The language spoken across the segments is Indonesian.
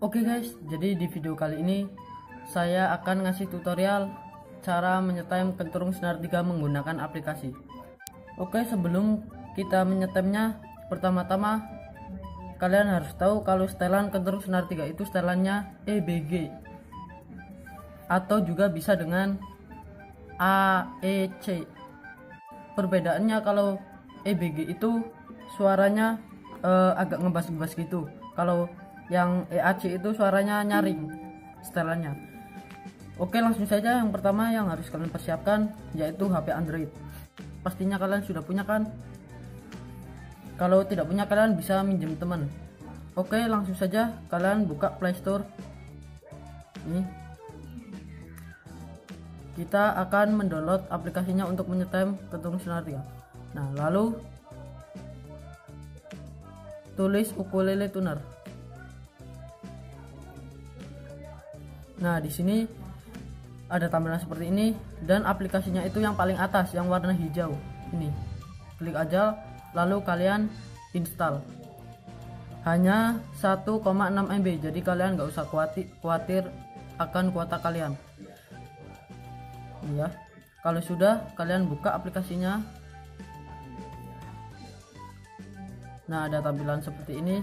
Oke guys, jadi di video kali ini saya akan ngasih tutorial cara menyetem kenturung senar 3 menggunakan aplikasi. Oke, sebelum kita menyetemnya, pertama-tama kalian harus tahu kalau setelan kenturung senar 3 itu setelannya EBG atau juga bisa dengan AEC. Perbedaannya kalau EBG itu suaranya uh, agak ngebas-ngebas gitu. Kalau yang EAC itu suaranya nyaring setelannya. Oke langsung saja. Yang pertama yang harus kalian persiapkan yaitu HP Android. Pastinya kalian sudah punya kan? Kalau tidak punya kalian bisa minjem teman. Oke langsung saja kalian buka playstore ini. Kita akan mendownload aplikasinya untuk menyetem kentung sinar 3 nah lalu tulis ukulele tuner Nah, di sini ada tampilan seperti ini dan aplikasinya itu yang paling atas yang warna hijau. Ini. Klik aja lalu kalian install. Hanya 1,6 MB. Jadi kalian nggak usah khawatir, khawatir akan kuota kalian. Ya. Kalau sudah kalian buka aplikasinya. Nah, ada tampilan seperti ini.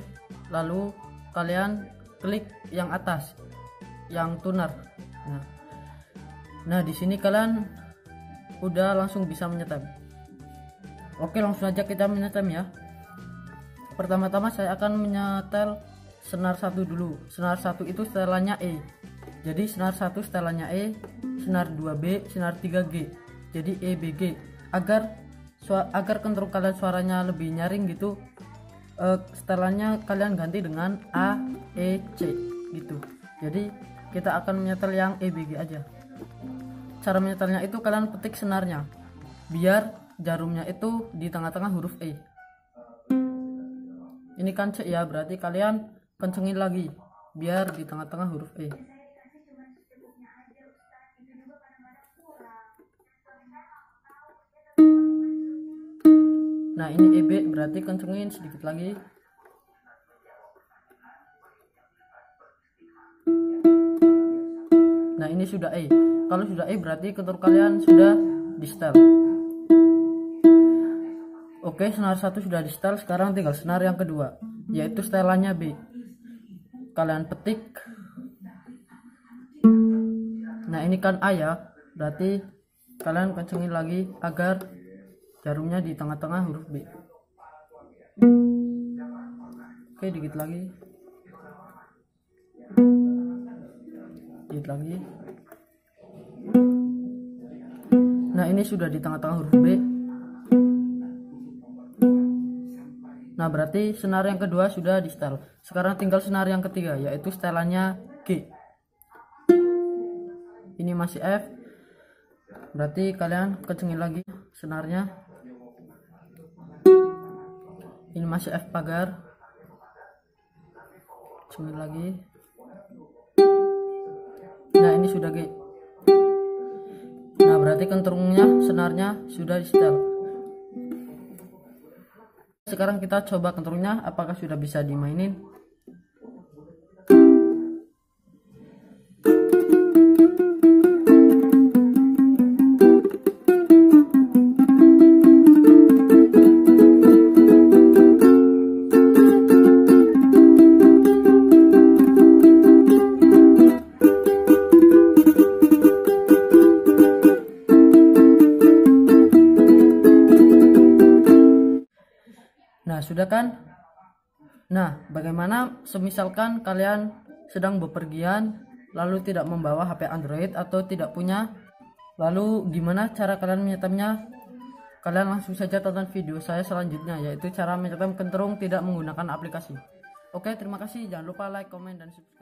Lalu kalian klik yang atas yang tuner nah nah di sini kalian udah langsung bisa menyetem. Oke langsung aja kita menyetem ya. Pertama-tama saya akan menyetel senar satu dulu. Senar satu itu setelannya E. Jadi senar satu setelannya E senar 2B senar 3G jadi EBG agar agar kentrung kalian suaranya lebih nyaring gitu uh, setelannya kalian ganti dengan A E C gitu. Jadi kita akan menyetel yang EBG aja. Cara menyetelnya itu kalian petik senarnya. Biar jarumnya itu di tengah-tengah huruf E. Ini kan C ya berarti kalian kencengin lagi. Biar di tengah-tengah huruf E. Nah ini EB berarti kencengin sedikit lagi nah ini sudah E kalau sudah E berarti ketur kalian sudah di setel oke senar satu sudah di setel sekarang tinggal senar yang kedua yaitu setelannya B. Kalian petik. Nah ini kan A ya. Berarti kalian kencengin lagi agar jarumnya di tengah-tengah huruf B. Oke dikit lagi lagi. Nah ini sudah di tengah-tengah huruf B. Nah berarti senar yang kedua sudah di setel. Sekarang tinggal senar yang ketiga yaitu setelannya G. Ini masih F. Berarti kalian kencengin lagi senarnya ini masih F pagar. Kencengin lagi nah ini sudah G nah berarti kentrungnya senarnya sudah di setel sekarang kita coba kentrungnya apakah sudah bisa dimainin Nah, sudah kan? Nah, bagaimana semisalkan kalian sedang bepergian lalu tidak membawa HP Android atau tidak punya lalu gimana cara kalian menyetemnya? Kalian langsung saja tonton video saya selanjutnya yaitu cara menyetem kenterung tidak menggunakan aplikasi. Oke, terima kasih. Jangan lupa like, komen, dan subscribe.